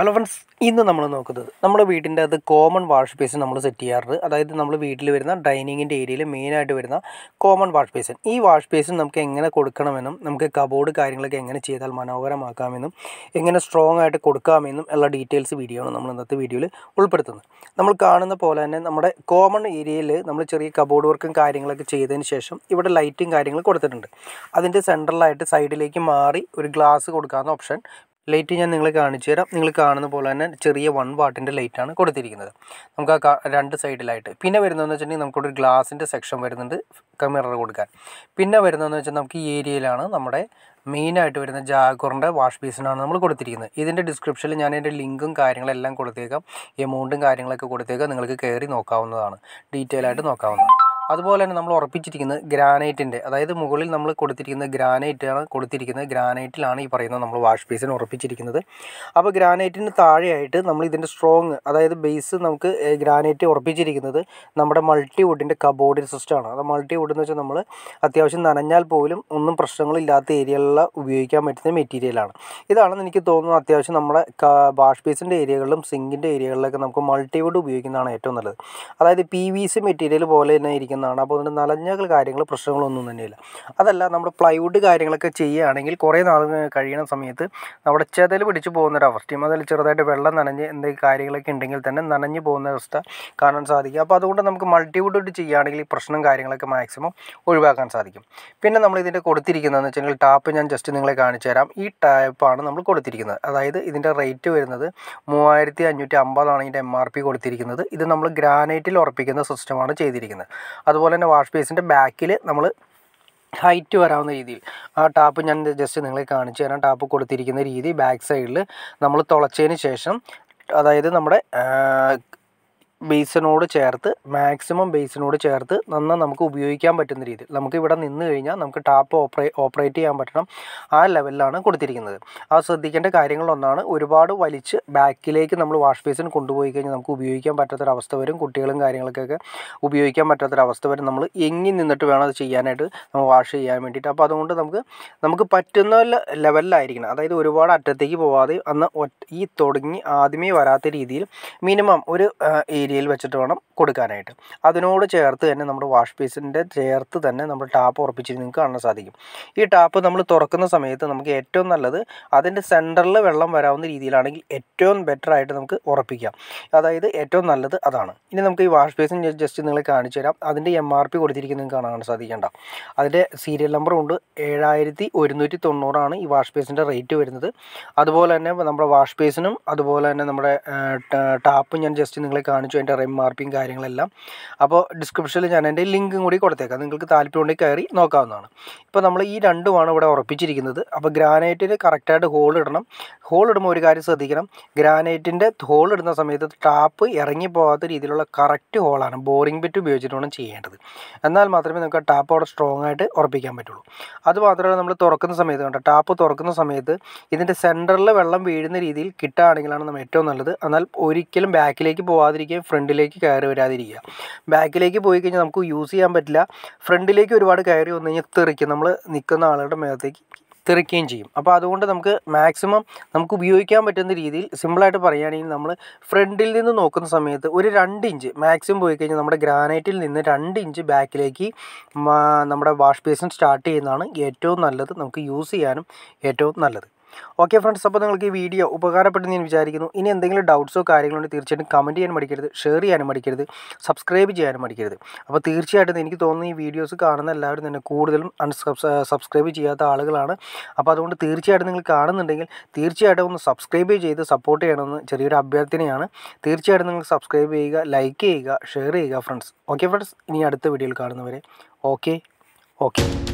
Hello friends ഇന്ന് നമ്മൾ നോക്കുന്നത് നമ്മുടെ വീടിന്റെ അത് കോമൺ വാഷ് ബേസിൻ നമ്മൾ സെറ്റ് ചെയ്യാറുണ്ട്. അതായത് നമ്മൾ വീട്ടിൽ വരുന്ന ഡൈനിങ്ങിന്റെ ഏരിയയിൽ മെയിനായിട്ട് വരുന്ന കോമൺ വാഷ് ബേസിൻ ഈ വാഷ് ബേസിൻ നമുക്ക് എങ്ങനെ കൊടുക്കണമെന്നും നമുക്ക് കബോർഡ് കാര്യങ്ങളൊക്കെ എങ്ങനെ ചെയ്താൽ മനോഹരമാക്കാമെന്നും എങ്ങനെ സ്ട്രോങ് ആയിട്ട് കൊടുക്കാമെന്നും ഉള്ള ഡീറ്റെയിൽസ് വീഡിയോ ആണ് നമ്മൾ ഇന്നത്തെ വീഡിയോയിൽ ഉൾപ്പെടുത്തുന്നത്. നമ്മൾ കാണുന്ന പോലെ തന്നെ നമ്മുടെ കോമൺ ഏരിയയിൽ നമ്മൾ ചെറിയ കബോർഡ് വർക്കും കാര്യങ്ങളൊക്കെ ചെയ്തതിന് ശേഷം ഇവിടെ ലൈറ്റും കാര്യങ്ങളും കൊടുത്തിട്ടുണ്ട്. അതിന്റെ സെൻട്രലായിട്ട് സൈഡിലേക്ക് മാറി ഒരു ഗ്ലാസ് കൊടുക്കാവുന്ന ഓപ്ഷൻ ലൈറ്റ് ഞാൻ നിങ്ങളെ കാണിച്ചു തരാം. നിങ്ങൾ കാണുന്ന പോലെ തന്നെ ചെറിയ വൺ വാട്ടിന്റെ ലൈറ്റാണ് കൊടുത്തിരിക്കുന്നത്. നമുക്ക് ആ രണ്ട് സൈഡിലായിട്ട് പിന്നെ വരുന്നതെന്ന് വെച്ചിട്ടുണ്ടെങ്കിൽ നമുക്കൊരു ഗ്ലാസിന്റെ സെക്ഷൻ വരുന്നുണ്ട് മിറർ കൊടുക്കാൻ. പിന്നെ വരുന്നതെന്ന് വെച്ചാൽ നമുക്ക് ഈ ഏരിയയിലാണ് നമ്മുടെ മെയിനായിട്ട് വരുന്ന ജാഗോറിന്റെ വാഷ് ബേസിനാണ് നമ്മൾ കൊടുത്തിരിക്കുന്നത്. ഇതിന്റെ ഡിസ്ക്രിപ്ഷനിൽ ഞാൻ അതിന്റെ ലിങ്കും കാര്യങ്ങളെല്ലാം കൊടുത്തേക്കാം. എമൗണ്ടും കാര്യങ്ങളൊക്കെ കൊടുത്തേക്കാം. നിങ്ങൾക്ക് കയറി നോക്കാവുന്നതാണ്. ഡീറ്റെയിൽ ആയിട്ട് നോക്കാവുന്നതാണ്. അതുപോലെ തന്നെ നമ്മൾ ഉറപ്പിച്ചിരിക്കുന്നത് ഗ്രാനൈറ്റിന്റെ അതായത് മുകളിൽ നമ്മൾ കൊടുത്തിരിക്കുന്ന ഗ്രാനൈറ്റാണ് കൊടുത്തിരിക്കുന്നത്. ഗ്രാനൈറ്റിലാണ് ഈ പറയുന്നത് നമ്മൾ വാഷ് ബേസിന് ഉറപ്പിച്ചിരിക്കുന്നത്. അപ്പോൾ ഗ്രാനൈറ്റിന് താഴെയായിട്ട് നമ്മൾ ഇതിന്റെ സ്ട്രോങ് അതായത് ബേസ് നമുക്ക് ഗ്രാനൈറ്റ് ഉറപ്പിച്ചിരിക്കുന്നത് നമ്മുടെ മൾട്ടി വുഡിന്റെ കബോർഡ് സിസ്റ്റമാണ്. അത് മൾട്ടി വുഡ് എന്ന് വെച്ചാൽ നമ്മൾ അത്യാവശ്യം നനഞ്ഞാൽ പോലും ഒന്നും പ്രശ്നങ്ങളില്ലാത്ത ഏരിയകളിൽ ഉപയോഗിക്കാൻ പറ്റുന്ന മെറ്റീരിയലാണ്. ഇതാണെന്ന് എനിക്ക് തോന്നുന്നത് അത്യാവശ്യം നമ്മുടെ വാഷ് ബേസിന്റെ ഏരിയകളിലും സിങ്കിന്റെ ഏരിയകളിലൊക്കെ നമുക്ക് മൾട്ടി വുഡ് ഉപയോഗിക്കുന്നതാണ് ഏറ്റവും നല്ലത്. അതായത് പി വി സി മെറ്റീരിയൽ പോലെ തന്നെ ഇരിക്കുന്നതാണ് അപ്പോൾ അതുകൊണ്ട് നനഞ്ഞകൾ കാര്യങ്ങൾ പ്രശ്നങ്ങളൊന്നും തന്നെയില്ല. അതല്ല നമ്മുടെ പ്ലൈവുഡ് കാര്യങ്ങളൊക്കെ ചെയ്യുകയാണെങ്കിൽ കുറേ നാൾ കഴിയുന്ന സമയത്ത് നമ്മുടെ ചെതൽ പിടിച്ച് പോകുന്നൊരവസ്ഥയും അതിൽ ചെറുതായിട്ട് വെള്ളം നനഞ്ഞ് എന്തെങ്കിലും കാര്യങ്ങളൊക്കെ ഉണ്ടെങ്കിൽ തന്നെ നനഞ്ഞ് പോകുന്ന അവസ്ഥ കാണാൻ സാധിക്കും. അപ്പോൾ അതുകൊണ്ട് നമുക്ക് മൾട്ടിവുഡ് ഇട്ട് ചെയ്യുകയാണെങ്കിൽ ഈ പ്രശ്നം കാര്യങ്ങളൊക്കെ മാക്സിമം ഒഴിവാക്കാൻ സാധിക്കും. പിന്നെ നമ്മൾ ഇതിന്റെ കൊടുത്തിരിക്കുന്നതെന്ന് വെച്ചാൽ ടാപ്പ് ഞാൻ ജസ്റ്റ് നിങ്ങളെ കാണിച്ചു തരാം. ഈ ടാപ്പാണ് നമ്മൾ കൊടുത്തിരിക്കുന്നത്. അതായത് ഇതിന്റെ റേറ്റ് വരുന്നത് മൂവായിരത്തി അഞ്ഞൂറ്റി അമ്പതാണ് ഇതിന്റെ എം ആർ പി കൊടുത്തിരിക്കുന്നത്. ഇത് നമ്മൾ ഗ്രാനൈറ്റിൽ ഉറപ്പിക്കുന്ന സിസ്റ്റമാണ് ചെയ്തിരിക്കുന്നത്. അതുപോലെ തന്നെ വാഷ് ബേസിന്റെ ബാക്കിൽ നമ്മൾ ഹൈറ്റ് വരാവുന്ന രീതിയിൽ. ആ ടാപ്പ് ഞാൻ ജസ്റ്റ് നിങ്ങളെ കാണിച്ചു തരാം. ടാപ്പ് കൊടുത്തിരിക്കുന്ന രീതി ബാക്ക് സൈഡിൽ നമ്മൾ തുളച്ചതിന് ശേഷം അതായത് നമ്മുടെ ബേസിനോട് ചേർത്ത് മാക്സിമം ബേസിനോട് ചേർത്ത് നന്നാ നമുക്ക് ഉപയോഗിക്കാൻ പറ്റുന്ന രീതിയിൽ. നമുക്ക് ഇവിടെ നിന്ന് കഴിഞ്ഞാൽ നമുക്ക് ടാപ്പ് ഓപ്പറേ ഓപ്പറേറ്റ് ചെയ്യാൻ പറ്റണം. ആ ലെവലിലാണ് കൊടുത്തിരിക്കുന്നത്. ആ ശ്രദ്ധിക്കേണ്ട കാര്യങ്ങളൊന്നാണ് ഒരുപാട് വലിച്ച് ബാക്കിലേക്ക് നമ്മൾ വാഷ് ബേസിന് കൊണ്ടുപോയി കഴിഞ്ഞാൽ നമുക്ക് ഉപയോഗിക്കാൻ പറ്റാത്തൊരവസ്ഥ വരും. കുട്ടികളും കാര്യങ്ങൾക്കൊക്കെ ഉപയോഗിക്കാൻ പറ്റാത്തൊരവസ്ഥ വരും. നമ്മൾ എങ്ങി നിന്നിട്ട് വേണം അത് ചെയ്യാനായിട്ട് നമ്മൾ വാഷ് ചെയ്യാൻ വേണ്ടിയിട്ട്. അപ്പോൾ അതുകൊണ്ട് നമുക്ക് നമുക്ക് പറ്റുന്ന ലെവലിലായിരിക്കണം. അതായത് ഒരുപാട് അറ്റത്തേക്ക് പോവാതെ അന്ന് ഈ തുടങ്ങി ആദ്യമേ വരാത്ത രീതിയിൽ മിനിമം ഒരു ഏരിയയിൽ വെച്ചിട്ട് വേണം കൊടുക്കാനായിട്ട്. അതിനോട് ചേർത്ത് തന്നെ നമ്മുടെ വാഷ് ബേസിന്റെ ചേർത്ത് തന്നെ നമ്മൾ ടാപ്പ് ഉറപ്പിച്ചിട്ട് നിങ്ങൾക്ക് കാണാൻ സാധിക്കും. ഈ ടാപ്പ് നമ്മൾ തുറക്കുന്ന സമയത്ത് നമുക്ക് ഏറ്റവും നല്ലത് അതിന്റെ സെന്ററിൽ വെള്ളം വരാവുന്ന രീതിയിലാണെങ്കിൽ ഏറ്റവും ബെറ്റർ ആയിട്ട് നമുക്ക് ഉറപ്പിക്കാം. അതായത് ഏറ്റവും നല്ലത് അതാണ്. ഇനി നമുക്ക് ഈ വാഷ് ബേസിൻ ജസ്റ്റ് നിങ്ങളെ കാണിച്ചു തരാം. അതിന്റെ എം ആർ പി കൊടുത്തിരിക്കുന്നത് കാണാൻ സാധിക്കേണ്ട. അതിന്റെ സീരിയൽ നമ്പറും ഉണ്ട്. ഏഴായിരത്തി ഒരുന്നൂറ്റി തൊണ്ണൂറാണ് ഈ വാഷ് ബേസിന്റെ റേറ്റ് വരുന്നത്. അതുപോലെ തന്നെ നമ്മുടെ വാഷ് ബേസിനും അതുപോലെ തന്നെ നമ്മുടെ ടാപ്പും ഞാൻ ജസ്റ്റ് നിങ്ങളെ കാണിച്ചു അതിന്റെ എം ആർ പിയും കാര്യങ്ങളെല്ലാം. അപ്പോൾ ഡിസ്ക്രിപ്ഷനിൽ ഞാൻ എന്റെ ലിങ്കും കൂടി കൊടുത്തേക്കാം. നിങ്ങൾക്ക് താല്പര്യമുണ്ടെങ്കിൽ കയറി നോക്കാവുന്നതാണ്. ഇപ്പോൾ നമ്മൾ ഈ രണ്ടുമാണ് ഇവിടെ ഉറപ്പിച്ചിരിക്കുന്നത്. അപ്പോൾ ഗ്രാനൈറ്റിന് കറക്റ്റായിട്ട് ഹോൾ ഇടണം. ഹോൾ ഇടുമ്പോൾ ഒരു കാര്യം ശ്രദ്ധിക്കണം. ഗ്രാനൈറ്റിന്റെ ഹോൾ ഇടുന്ന സമയത്ത് ടാപ്പ് ഇറങ്ങി പോകാത്ത രീതിയിലുള്ള കറക്റ്റ് ഹോളാണ് ബോറിംഗ് ബിറ്റ് ഉപയോഗിച്ചിട്ട് വേണം ചെയ്യേണ്ടത്. എന്നാൽ മാത്രമേ നമുക്ക് ടാപ്പ് അവിടെ സ്ട്രോങ് ആയിട്ട് ഉറപ്പിക്കാൻ പറ്റുള്ളൂ. അതുമാത്രമല്ല നമ്മൾ തുറക്കുന്ന സമയത്ത് കണ്ടോ ടാപ്പ് തുറക്കുന്ന സമയത്ത് ഇതിന്റെ സെന്ററിൽ വെള്ളം വീഴുന്ന രീതിയിൽ കിട്ടുകയാണെങ്കിലാണ് നമ്മൾ ഏറ്റവും നല്ലത്. എന്നാൽ ഒരിക്കലും ബാക്കിലേക്ക് പോകാതിരിക്കുകയും ഫ്രണ്ടിലേക്ക് കയറി വരാതിരിക്കുക. ബാക്കിലേക്ക് പോയി കഴിഞ്ഞാൽ നമുക്ക് യൂസ് ചെയ്യാൻ പറ്റില്ല. ഫ്രണ്ടിലേക്ക് ഒരുപാട് കയറി വന്നു കഴിഞ്ഞാൽ തെറിക്കും. നമ്മൾ നിൽക്കുന്ന ആളുടെ മേത്തേക്ക് തെറിക്കുകയും ചെയ്യും. അപ്പോൾ അതുകൊണ്ട് നമുക്ക് മാക്സിമം നമുക്ക് ഉപയോഗിക്കാൻ പറ്റുന്ന രീതിയിൽ സിമ്പിളായിട്ട് പറയുകയാണെങ്കിൽ നമ്മൾ ഫ്രണ്ടിൽ നിന്ന് നോക്കുന്ന സമയത്ത് ഒരു രണ്ട് ഇഞ്ച് മാക്സിമം പോയി കഴിഞ്ഞാൽ നമ്മുടെ ഗ്രാനൈറ്റിൽ നിന്ന് രണ്ട് ഇഞ്ച് ബാക്കിലേക്ക് നമ്മുടെ വാഷ് ബേസിൻ സ്റ്റാർട്ട് ചെയ്യുന്നതാണ് ഏറ്റവും നല്ലത്. നമുക്ക് യൂസ് ചെയ്യാനും ഏറ്റവും നല്ലത്. ഓക്കെ ഫ്രണ്ട്സ് അപ്പോൾ നിങ്ങൾക്ക് ഈ വീഡിയോ ഉപകാരപ്പെട്ടെന്ന് ഞാൻ വിചാരിക്കുന്നു. ഇനി എന്തെങ്കിലും ഡൗട്ട്സോ കാര്യങ്ങളോ തീർച്ചയായിട്ടും കമന്റ് ചെയ്യാൻ മടിക്കരുത് ഷെയർ ചെയ്യാനും മടിക്കരുത് സബ്സ്ക്രൈബ് ചെയ്യാനും മടിക്കരുത്. അപ്പോൾ തീർച്ചയായിട്ടും എനിക്ക് തോന്നുന്നു ഈ വീഡിയോസ് കാണുന്ന എല്ലാവരും തന്നെ കൂടുതലും അൺസബ്സ് സബ്സ്ക്രൈബ് ചെയ്യാത്ത ആളുകളാണ്. അപ്പോൾ അതുകൊണ്ട് തീർച്ചയായിട്ടും നിങ്ങൾ കാണുന്നുണ്ടെങ്കിൽ തീർച്ചയായിട്ടും ഒന്ന് സബ്സ്ക്രൈബ് ചെയ്ത് സപ്പോർട്ട് ചെയ്യണമെന്ന് ചെറിയൊരു അഭ്യർത്ഥനയാണ്. തീർച്ചയായിട്ടും നിങ്ങൾ സബ്സ്ക്രൈബ് ചെയ്യുക ലൈക്ക് ചെയ്യുക ഷെയർ ചെയ്യുക ഫ്രണ്ട്സ് ഓക്കെ ഫ്രണ്ട്സ് ഇനി അടുത്ത വീഡിയോയിൽ കാണുന്നവരെ. Okay okay